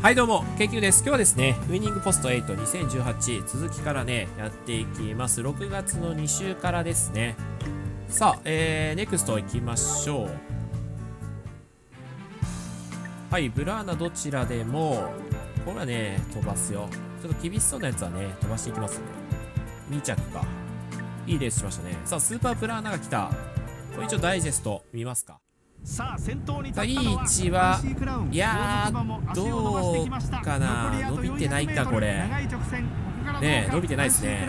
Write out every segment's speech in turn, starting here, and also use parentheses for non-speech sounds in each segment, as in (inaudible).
はいどうも、ケンキングです。今日はですね、ウィニングポスト8 2018続きからね、やっていきます。6月の2週からですね。さあ、えー、ネクスト行きましょう。はい、ブラーナどちらでも、これはね、飛ばすよ。ちょっと厳しそうなやつはね、飛ばしていきますね。2着か。いいレースしましたね。さあ、スーパーブラーナが来た。これ一応ダイジェスト見ますか。さあ先頭に立ったのは位置はいやどうかな伸びてないかこれ。ね伸びてないですね。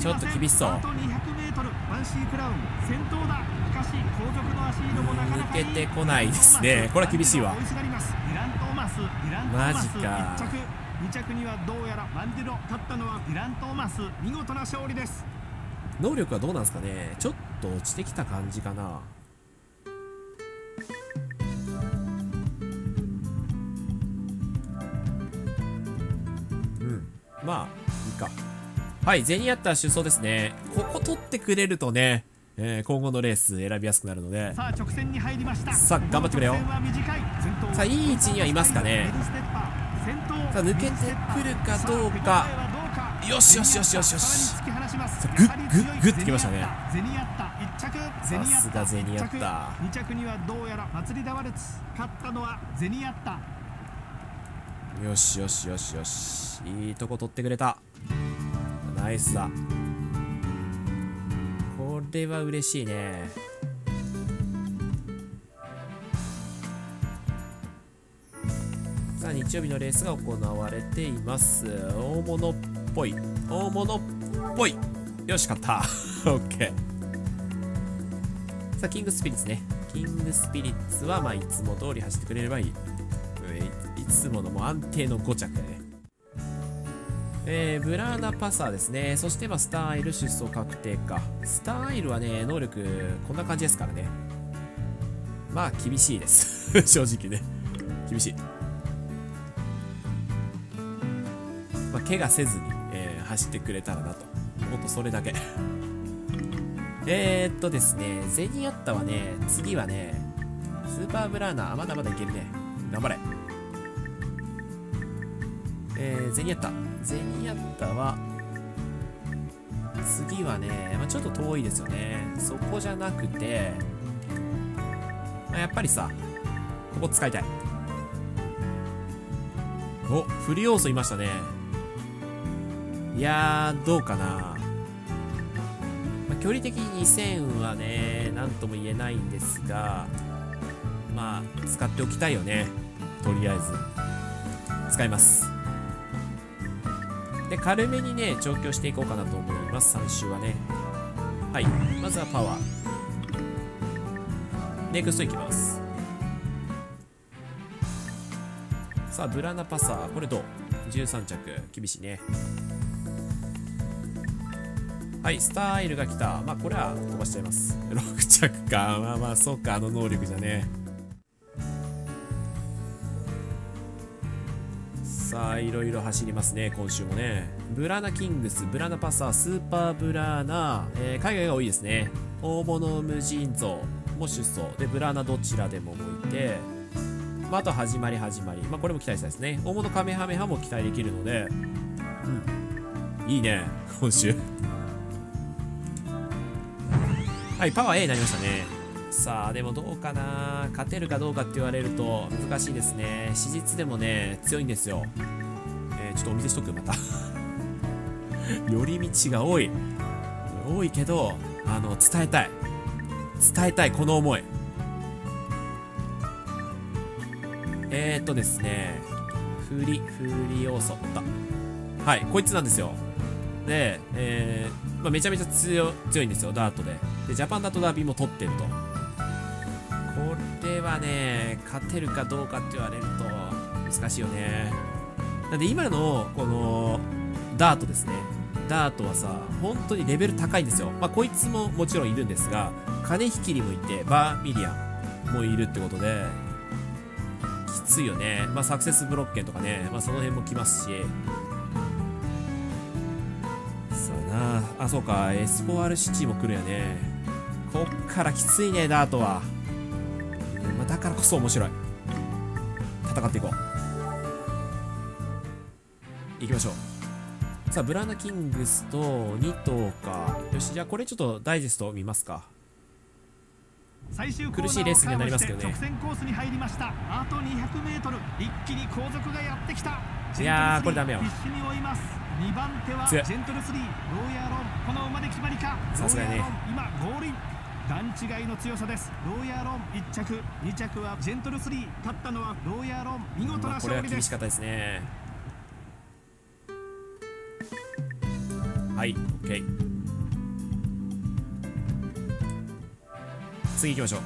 ちょっと厳しそう。抜けてこないですね。これは厳しいわ。マジか。2着。にはどうやらマンディロ。勝ったのはディラン・トーマス。見事な勝利です。能力はどうなんですかね。ちょっと落ちてきた感じかな。うん。まあいいか。はいゼニアッター出走ですね。ここ取ってくれるとねえー、今後のレース選びやすくなるので。さあ直線に入りました。さあ頑張ってくれよ。さあいい位置にはいますかね。さあ抜けてくるかどうか。よしよしよしよしよしさあグッグッグッてきましたねさすがゼニアッタ。2着にはどうやら祭りダワルツ勝ったのはゼニアッタ。よしよしよしよし。いいとこ取ってくれた。ナイスだ。これは嬉しいね。さあ日曜日のレースが行われています。大物っぽい。大物っぽい。よし勝った。(laughs) オッケーさあ、キングスピリッツね。キングスピリッツは、まあ、いつも通り走ってくれればいい。いつものもう安定の5着だね。えー、ブラーナパサーですね。そして、まあ、スタイル出走確定か。スターアイルはね、能力、こんな感じですからね。まあ、厳しいです。(laughs) 正直ね。厳しい。まあ、怪我せずに、えー、走ってくれたらなと。ほんとそれだけ。えー、っとですね、ゼニアッタはね、次はね、スーパーブラーナー、まだまだいけるね。頑張れ。えー、ゼニアッタ。ゼニアッタは、次はね、まあ、ちょっと遠いですよね。そこじゃなくて、まあ、やっぱりさ、ここ使いたい。お、フリ要素いましたね。いやー、どうかな。距離的に2000はね、なんとも言えないんですが、まあ、使っておきたいよね。とりあえず。使います。で、軽めにね、調教していこうかなと思います。3周はね。はい。まずはパワー。ネクストいきます。さあ、ブラナパサー。これどう ?13 着。厳しいね。はい。スタイルが来た。まあこれは飛ばしちゃいます。6着か。まあまあそうか。あの能力じゃねさあいろいろ走りますね。今週もね。ブラナキングスブラナパサースーパーブラー。ナ、えー、海外が多いですね。大物無尽蔵も出走。でブラーナどちらでも向いて。まあ、あと始まり始まり。まあ、これも期待したいですね。大物カメハメハも期待できるので、うん。いいね、今週。はいパワー A になりましたね。さあでもどうかな。勝てるかどうかって言われると難しいですね。史実でもね強いんですよ。えー、ちょっとお見せしとくまた。(laughs) 寄り道が多い。多いけどあの伝えたい。伝えたいこの思い。えー、っとですね。振り振り要素はいこいつなんですよ。で、えーまあ、めちゃめちゃ強強いんですよダートで。でジャパンダートダービーも取ってると。これはね勝てるかどうかって言われると難しいよね。なんで今のこのダートですね。ダートはさ本当にレベル高いんですよ。まあこいつももちろんいるんですが金引きにもいてバーミリアンもいるってことできついよね。まあサクセスブロッケンとかねまあその辺も来ますし。あそうか。エスポアルシティも来るよね。こっからきついねダートは、まあ、だからこそ面白い。戦っていこう。行きましょう。さあブラナキングスと2頭か。よしじゃあこれちょっとダイジェスト見ますか。苦しいレースにはなりますけどね。直線コースに入りました。あと 200m 一気に後続がやってきた。いやーこれダメよ。必死に追います2番手はジェントル3ローヤーロン。この馬で決まりか。さすがに。ねローヤーロン今ゴールイン。段違いの強さです。ローヤーロン1着。2着はジェントル3勝ったのはローヤーロン。見事な勝利です。厳しかったですね。はい OK 次行きましょう。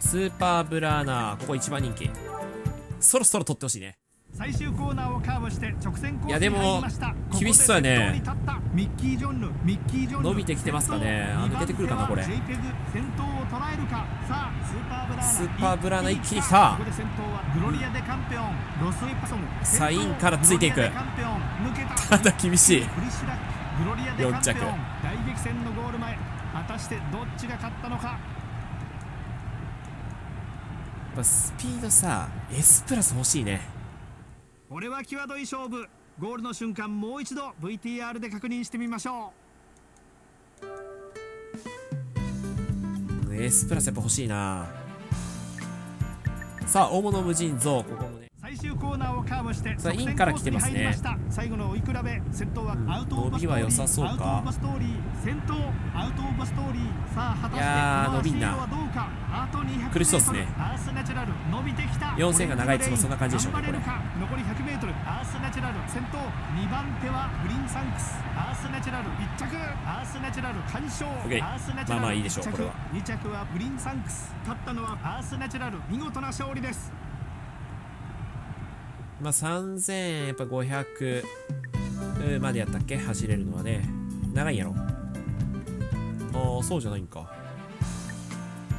スーパーブラーナーここ一番人気。そろそろ取ってほしいね最終コーナーをカーブして直線コースいやでも厳しそうやねここで先頭に立った。ミッキー・ジョンヌミッキー・ジョンヌ。伸びてきてますかね。あ抜けてくるかなこれ。JPEG 先頭を捉えるか。さあスーパーブラーナスーパーブラーナ一気に来た。サインからついていく。たただ厳しい。フリッシュラックグロリア・デ・カンペオン四着大激戦のゴール前。果たしてどっちが勝ったのか。やっぱスピードさ S プラス欲しいねこれは際どい勝負。ゴールの瞬間もう一度 VTR で確認してみましょ S プラスやっぱ欲しいな。さあ大物無尽蔵。ここもね。う最終コーナーをカーブしてさあインから来てますね。最後の追い比べ先頭はうん。アウトオブストーリー、伸びは良さそうか。アウトオブストーリー先頭アウトオブストーリー。さあ果たしていやーこの伸びんな。足色はどうか。あと200苦しそうっすね。アースナチュラル伸びてきた。4000が長いいつもそんな感じでしょうね残り 100m アースナチュラル先頭2番手はグリーンサンクス。アースナチュラル1着。アースナチュラル完勝。アースナチュラルまあまあいいでしょうこれは。2着はグリーンサンクス。勝ったのはアースナチュラル見事な勝利です。まあ3000やっぱ500うんまでやったっけ？走れるのはね。長いんやろ。ああそうじゃないんか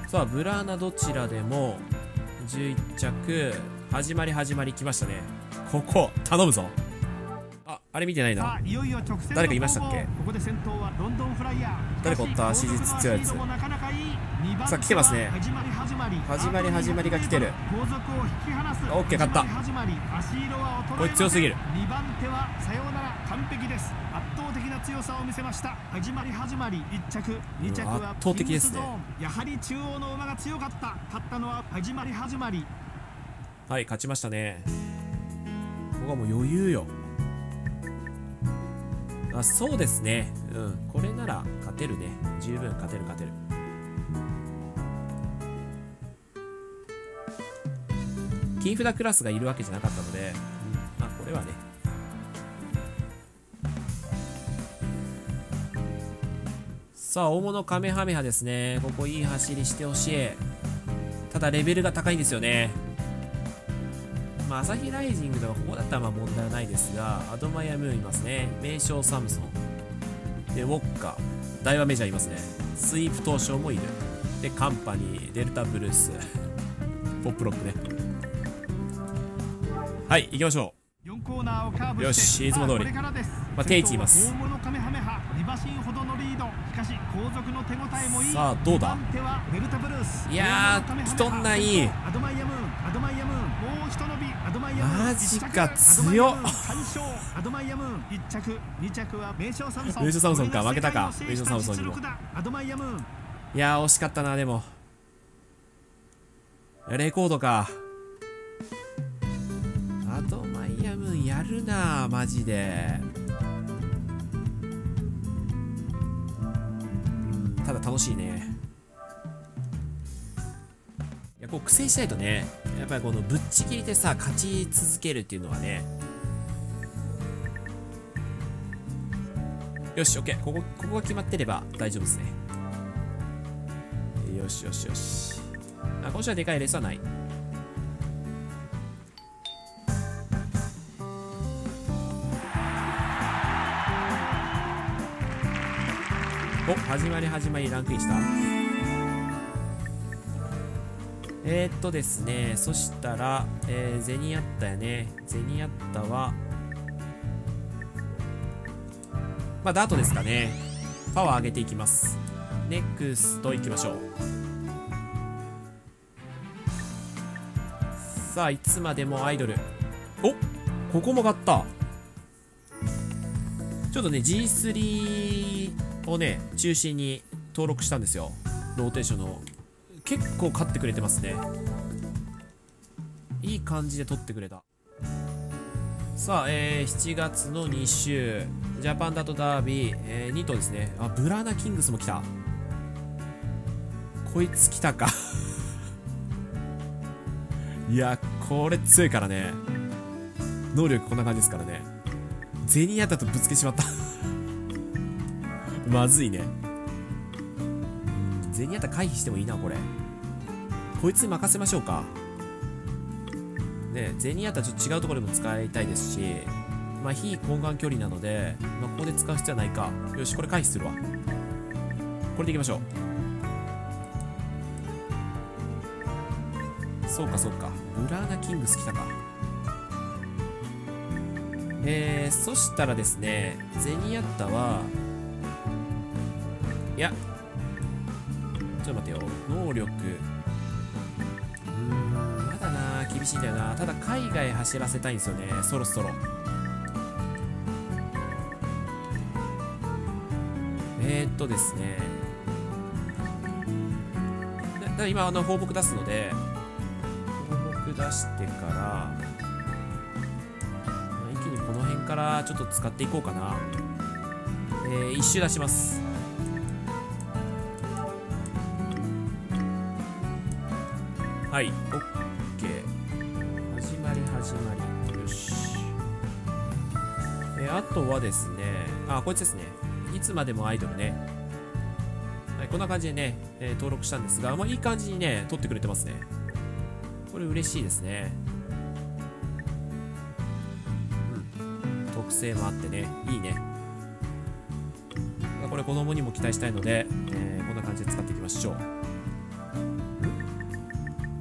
さあブラーナどちらでも11着始まり始まり来ましたね。ここ頼むぞ。ああれ見てないさな誰かいましたっけ？攻防ここで先頭はロンドンフライヤー。誰かおった。史実強いやつ。さあ来てますね始まり始まりが来てる。後続を引き離す。オッケー勝った。始まり始まり足色は衰えこれ強すぎる。2番手はさようなら完璧です。圧倒的な強さを見せました。始まり始まり。1着2着は圧倒的ですね。やはり中央の馬が強かった。勝ったのは始まり始まり。はい勝ちましたね。ここはもう余裕よ。あそうですね。うん。これなら勝てるね。十分勝てる勝てる金札クラスがいるわけじゃなかったので、まあこれはねさあ大物カメハメハですねここいい走りしてほしいただレベルが高いんですよねまあ、朝日ライジングとかここだったらまあ問題はないですが、アドマイアムーンいますね。名将サムソン。で、ウォッカ。大和メジャーいますね。スイープ東証もいる。で、カンパニー、デルタブルース。ポップロックね。はい、行きましょ4コーナーをカーブしてよしいつも通り。まあ定位置います。大物カメハメハ2馬身ほどのリードしかし後続の手応えもいい。さあどうだ？2番手はデルタブルース。いやー大物カメハメハ。来とんない。マジか強っ。アドマイヤムーン。完勝アドマイヤムーン。1着。2着は名将サムソン。か負けたか。世界を制した名将サムソンにも。いやー、惜しかったな、でも。レコードか。るな、マジで。うんただ楽しいね。いや、こう苦戦しないとね、やっぱりこのぶっちぎりでさ、勝ち続けるっていうのはね、よし、オッケー。ここ、ここが決まってれば大丈夫ですね。よしよしよし。あ、今週はでかいレースはない。お、始まり始まりランクインした。えー、っとですね、そしたら、えー、ゼニアッタやね。ゼニアッタは、まあ、ダートですかね。パワー上げていきます。ネクストいきましょう。さあいつまでもアイドルおここも買ったちょっとね G3 をね中心に登録したんですよ。ローテーションの。結構買ってくれてますね。いい感じで取ってくれた。さあ、えー、7月の2週。ジャパンダートダービー、えー、2頭ですね。あブラーナキングスも来た。こいつ来たか。(laughs) いやこれ強いからね。能力こんな感じですからね。ゼニアタとぶつけしまった。まずいね。ゼニアタ回避してもいいなこれ。こいつに任せましょうか。ねゼニアタちょっと違うところでも使いたいですしまあ非根幹距離なので、まあ、ここで使う必要はないか。よしこれ回避するわ。これでいきましょう。そうかそうか。ブラーナキングス来たか。えー、そしたらですねゼニアッタはいや。ちょっと待ってよ。能力。うんまだな厳しいんだよな。ただ海外走らせたいんですよね。そろそろ。えー、っとですね。だだ今あの放牧出すので。放牧出してから。一気にこの辺からちょっと使っていこうかな。えー、一周出します。はい。OK 始まり始まり。よし。え、あとはですねあこいつですね。いつまでもアイドルね。はいこんな感じでね、え、登録したんですがまあいい感じにね撮ってくれてますね。これ嬉しいですね。うん。特性もあってね。いいね。これ子供にも期待したいので、えー、こんな感じで使っていきましょう。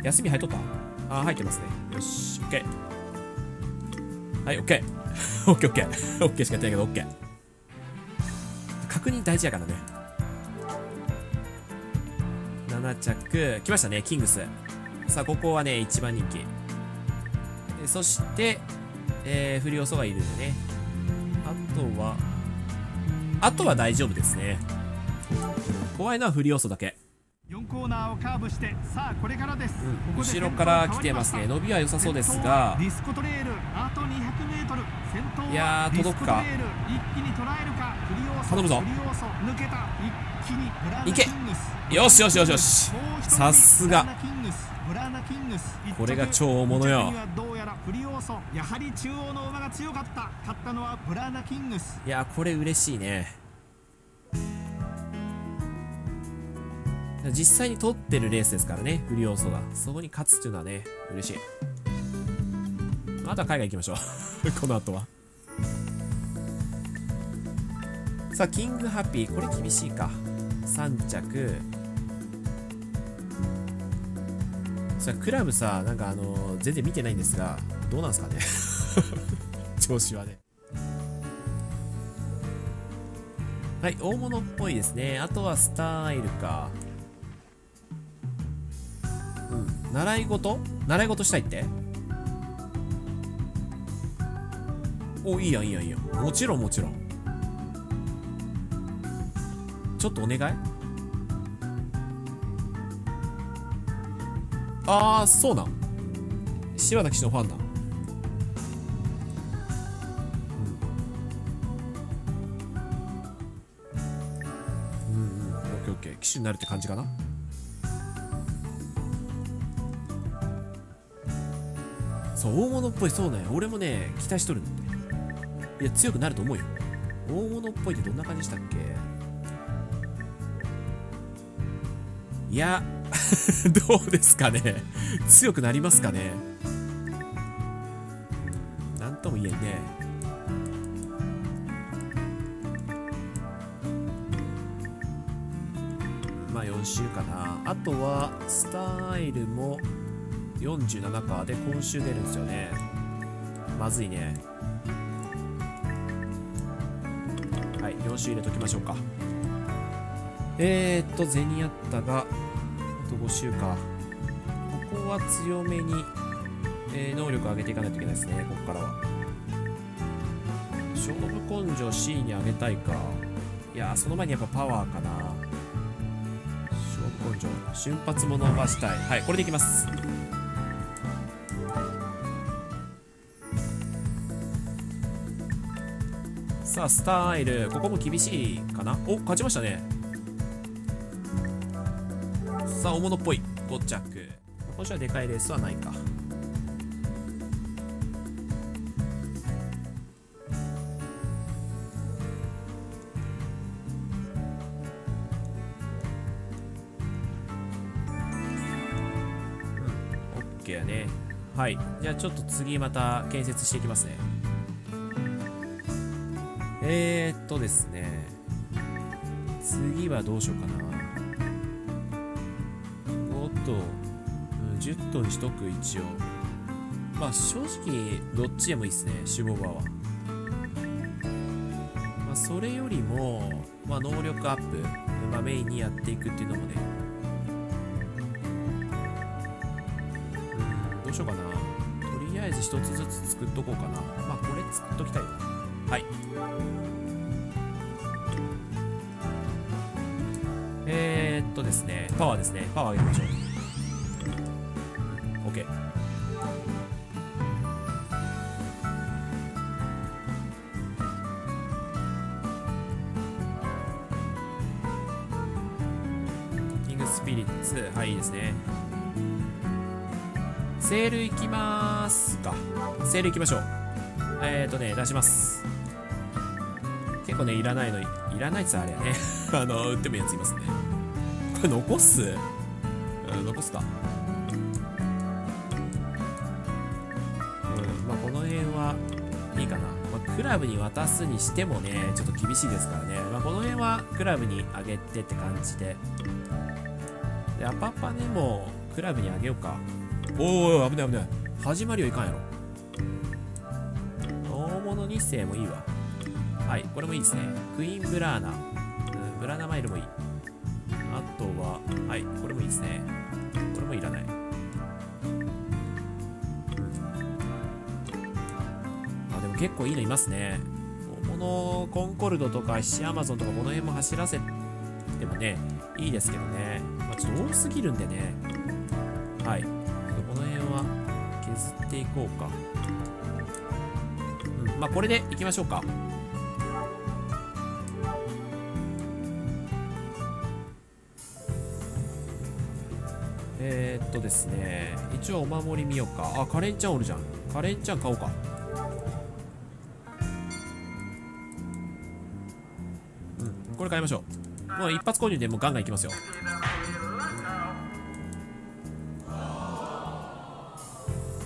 休み入っとった？あ、入ってますね。よし、OK。はい、OK。(laughs) OK、OK。OK しかやってないけど、OK。確認大事やからね。7着。来ましたね、キングス。さあ、ここはね、一番人気。そして、えー、フリオソがいるんでね。あとは、あとは大丈夫ですね。怖いのはフリオソだけ。4コーをカーブしてさあこれからです、うん後ろから来てますね。伸びは良さそうですが。ディスコトレール。あと 200m 先頭はいやー届くかディスコトレール。一気に捉えるか。フリオーソ頼むぞ。抜けた。一気にブラーナいけキングス。よしよしよしよし。さすが。これが超大物よ。どうやら。フリオーソやはり中央の馬が強かった。勝ったのはブラーナキングス。いやこれ嬉しいね実際に取ってるレースですからねフリオーソがそこに勝つっていうのはね嬉しい。あとは海外行きましょう。(laughs) この後は。さあキングハッピーこれ厳しいか。3着。さあクラブさなんかあの全然見てないんですがどうなんですかね。(laughs) 調子はね。はい大物っぽいですね。あとはスタイルか。習い事？習い事したいって？おいいやんいいやんいいやん。もちろんもちろん。ちょっとお願い？ああそうなん。柴田騎手のファンなん。うんうん。オッケーオッケー。騎手になるって感じかな？そう大物っぽい。そうね俺もね期待しとるんだいや強くなると思うよ。大物っぽいってどんな感じでしたっけ？いや (laughs) どうですかね？強くなりますかね？なんとも言えんね。まあ4週かな。あとはスタイルも47かで今週出るんですよね。まずいね。はい4週入れときましょうか。えー、っとゼニアッタがあと5週か。ここは強めにえー能力上げていかないといけないですねここからは。勝負根性 C に上げたいか。いやその前にやっぱパワーかな。勝負根性瞬発も伸ばしたい。はいこれでいきます。さあスタイルここも厳しいかな？お勝ちましたね。さあ大物っぽい。5着今週はでかいレースはないか。オッケーやね。はい。じゃあちょっと次また建設していきますね。えー、っとですね。次はどうしようかな。5と、10トンしとく一応。まあ正直どっちでもいいですね守護場は。まあそれよりも、まあ、能力アップ、まあ、メインにやっていくっていうのもね。うんどうしようかな。とりあえず一つずつ作っとこうかな。まあこれ作っときたいな。はい。えー、っとですねパワーですね。パワー上げましょう。OK キングスピリッツはいいいですね。セール行きますか。セール行きましょう。えー、っとね出します。構ねいらないのいらないっつあれやね。(laughs) あの売ってもいいやついますね。これ残す、うん、残すか。うんまあこの辺はいいかな、まあ、クラブに渡すにしてもねちょっと厳しいですからね、まあ、この辺はクラブにあげてって感じで。でアパパねもクラブにあげようか。おーおー危ない危ない。始まりはいかんやろ。大物2世もいいわ。はいこれもいいですね。クイーンブラーナ、うん、ブラーナマイルもいい。あとははいこれもいいですね。これもいらない。あでも結構いいのいますね。大物コンコルドとかシアマゾンとかこの辺も走らせてもねいいですけどね、まあ、ちょっと多すぎるんでね。はい。この辺は削っていこうか。うんまあこれでいきましょうか。えー、っとですね一応お守り見ようか。あカレンちゃんおるじゃん。カレンちゃん買おうか。うんこれ買いましょう。もう一発購入でもうガンガンいきますよ。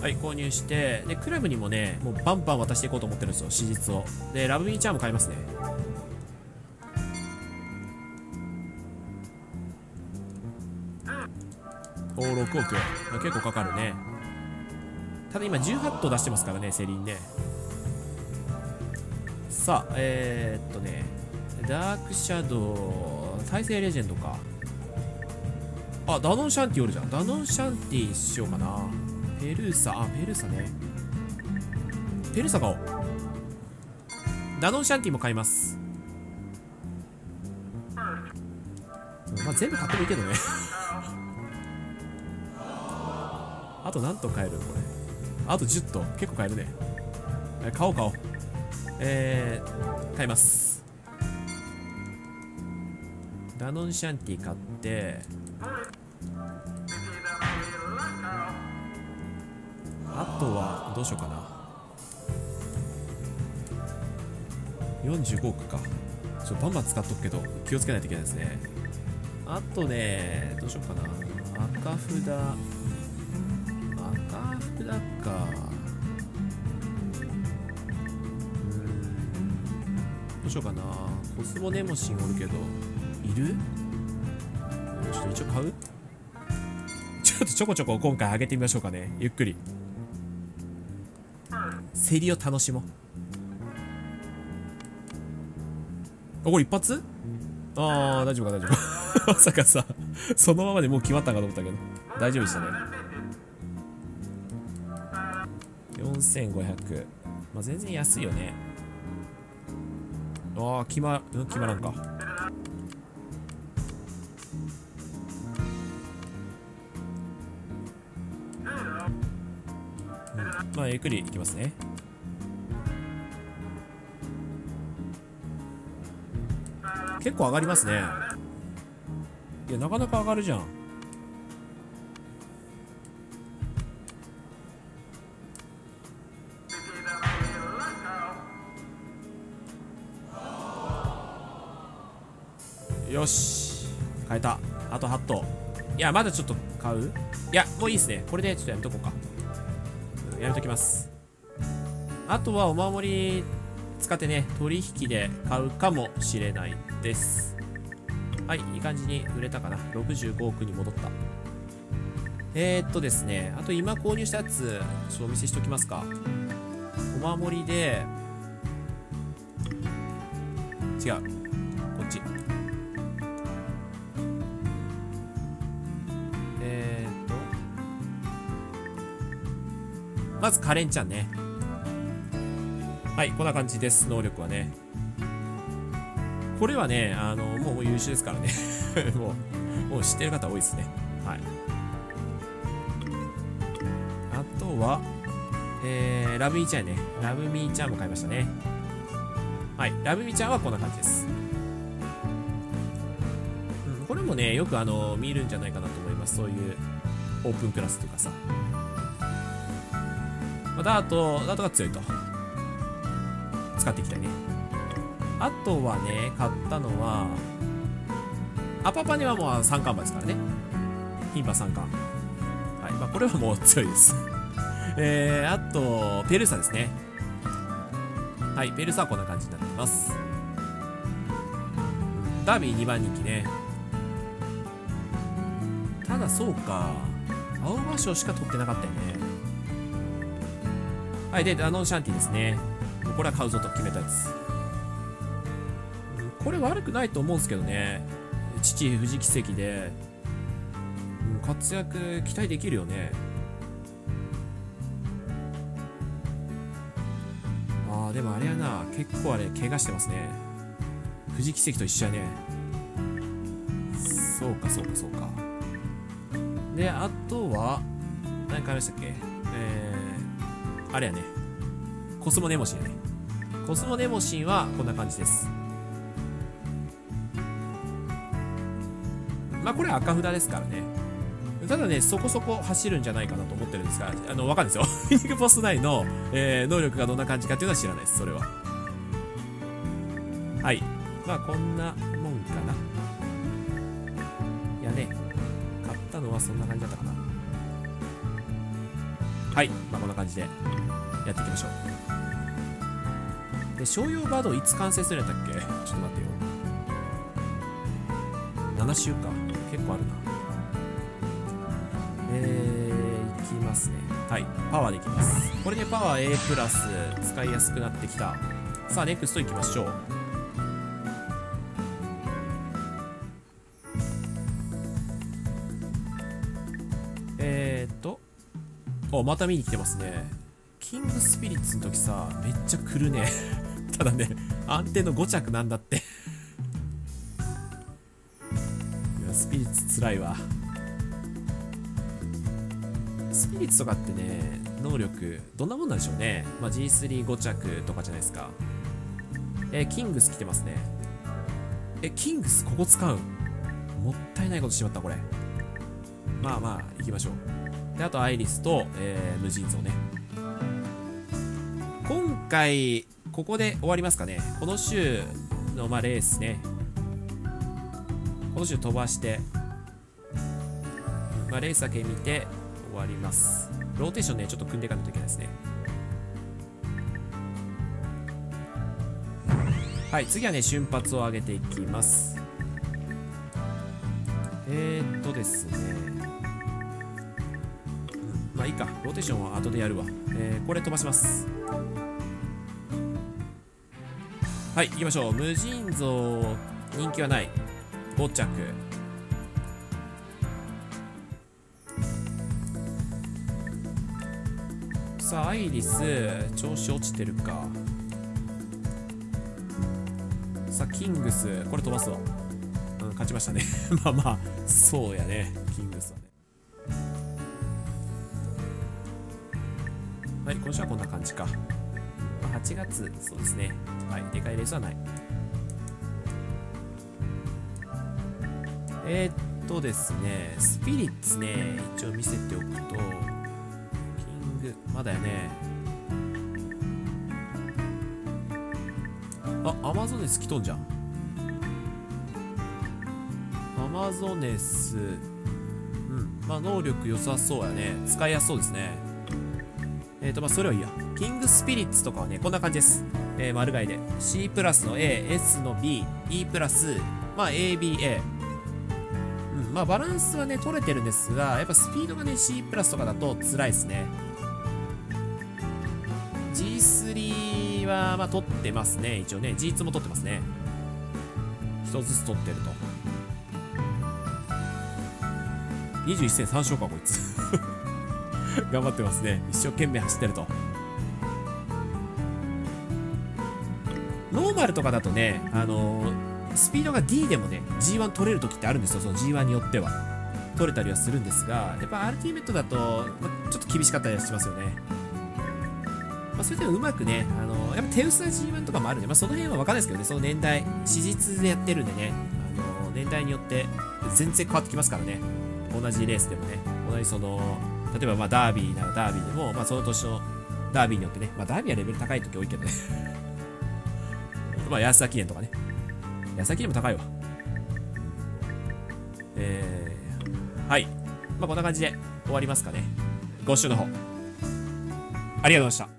はい購入してでクラブにもねもうバンバン渡していこうと思ってるんですよ。史実を。でラブミーチャーム買いますね。6億。結構かかるね。ただ今18頭出してますからねセリンね。さあえー、っとね。ダークシャドウ。再生レジェンドか。あダノンシャンティおるじゃん。ダノンシャンティしようかな。ペルーサ。あペルーサね。ペルーサ買おう。ダノンシャンティも買います。まあ全部買ってもいいけどね。あと何頭買えるのこれ。あと10頭結構買えるね。買おう買おう。えー、買います。ダノンシャンティ買って。あとはどうしようかな。45億か。ちょっとバンバン使っとくけど気をつけないといけないですね。あとねどうしようかな。赤札。赤札かうん。どうしようかな。コスモネモシンおるけど。いる？ちょっと一応買う？ちょっとちょこちょこ今回上げてみましょうかね。ゆっくり。競りを楽しもう。あこれ一発？ああ大丈夫か大丈夫まさかさそのままでもう決まったんかと思ったけど。大丈夫でしたね4500まあ全然安いよね。ああ決まうん決まらんか。うん。まあゆっくりいきますね。結構上がりますね。いやなかなか上がるじゃん。よし。変えた。あと8頭。いやまだちょっと。買う？いやもういいですね。これでちょっとやめとこうか。やめときます。あとはお守り使ってね取引で買うかもしれないです。はいいい感じに売れたかな。65億に戻った。えー、っとですねあと今購入したやつちょっとお見せしときますか。お守りで違うまずカレンちゃんね。はいこんな感じです。能力はね。これはねあのもう優秀ですからね。(laughs) もうもう知ってる方多いですね。はい。あとはえー、ラブミーちゃんね。ラブミーちゃんも買いましたね。はいラブミーちゃんはこんな感じです。これもねよくあの見るんじゃないかなと思います。そういうオープンクラスとかさ、ダートダートが強いと。使っていきたいね。あとはね買ったのはアパパネはもう3冠馬ですからね。牝馬3冠。はい。まあこれはもう強いです。(laughs) えー、あとペルーサですね。はい。ペルーサはこんな感じになっています。ダービー2番人気ね。ただそうか。青葉賞しか取ってなかったよね。はいでダノンシャンティですね。これは買うぞと決めたやつ。これ悪くないと思うんですけどね。父藤木関で。活躍期待できるよね。ああでもあれやな。結構あれ怪我してますね。藤木関と一緒やね。そうかそうかそうか。であとは何買いましたっけ、あれやねコスモネモシンやねコスモネモシンはこんな感じですまあこれ赤札ですからねただね、そこそこ走るんじゃないかなと思ってるんですが、あの、わかんないですよ。フィニングポスト9の、えー、能力がどんな感じかっていうのは知らないです、それは。はい。まあ、こんなもんかな。いやね、買ったのはそんな感じだったかな。はい。まあ、こんな感じでやっていきましょう。で、商用バードいつ完成するんやったっけ？(laughs) ちょっと待ってよ。7週間結構あるな。えー、いきますね。はい。パワーでいきます。これでパワー A プラス使いやすくなってきた。さあ、ネクストいきましょう。また見に来てますね。キングスピリッツの時さ、めっちゃ来るね。(laughs) ただね、安定の5着なんだっていや、スピリッツつらいわ。スピリッツとかってね、能力、どんなもんなんでしょうね。まあ、G35 着とかじゃないですか。え、キングス来てますね。え、キングスここ使うもったいないことしまった、これ。まあまあ、行きましょう。で、あとアイリスと、えー、無尽蔵ね。今回、ここで終わりますかね。この週の、まあ、レースね。この週飛ばして、まあ、レースだけ見て、終わりますローテーションねちょっと組んでいかないといけないですねはい次はね瞬発を上げていきますえー、っとですねまあいいか。ローテーションは後でやるわ。えー、これ飛ばします。はい行きましょう。無尽蔵。人気はない。5着さあアイリス。調子落ちてるか。さあキングス。これ飛ばすわ、うん、勝ちましたね。(laughs) まあまあそうやね。キングスはね。はい今週はこんな感じか。8月そうですね。はいでかいレースはない。えー、っとですねスピリッツね一応見せておくとキングまだやね。あアマゾネス来とんじゃん。アマゾネス。うんまあ能力良さそうやね。使いやすそうですね。えっ、ー、とまあそれはいいやキングスピリッツとかはねこんな感じですえー、丸貝で C プラスの A、S の B、E プラス、まあ ABA。うん、まあバランスはね、取れてるんですが、やっぱスピードがね、C プラスとかだと辛いですね。G3 は、まあ取ってますね。一応ね、G2 も取ってますね。一つずつ取ってると。21戦3勝か、こいつ。(laughs) 頑張ってますね。一生懸命走ってると。ノーマルとかだとね、あのー、スピードが D でもね、G1 取れる時ってあるんですよ、その G1 によっては。取れたりはするんですが、やっぱアルティメットだと、まちょっと厳しかったりはしますよね。まあ、それでもうまくね、あのー、やっぱ手薄な G1 とかもあるんで、まあ、その辺は分かんないですけどね、その年代、史実でやってるんでね、あのー、年代によって全然変わってきますからね。同じレースでもね、同じその、例えばまあダービーならダービーでも、まあ、その年のダービーによってね、まあ、ダービーはレベル高い時多いけどね (laughs) まあ、安田記念とかね。安田記念も高いわ。えー、はい。まあ、こんな感じで終わりますかね。ご週の方、ありがとうございました。